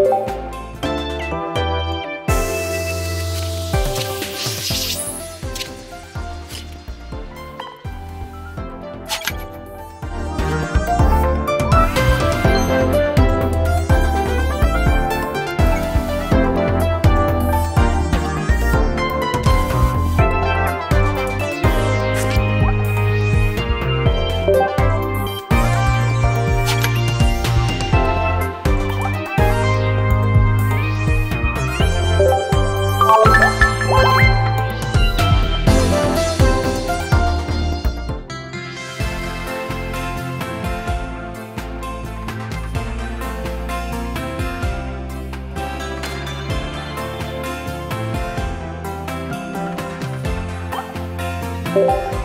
Bye. You